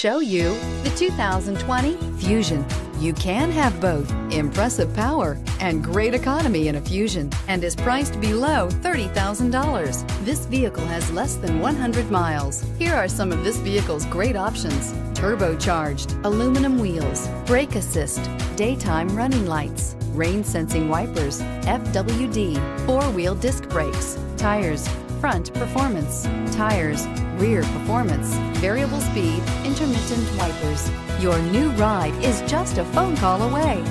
show you the 2020 Fusion. You can have both impressive power and great economy in a Fusion and is priced below $30,000. This vehicle has less than 100 miles. Here are some of this vehicle's great options. Turbocharged, aluminum wheels, brake assist, daytime running lights, rain sensing wipers, FWD, four-wheel disc brakes, tires, front performance, tires, rear performance, variable speed, intermittent wipers. Your new ride is just a phone call away.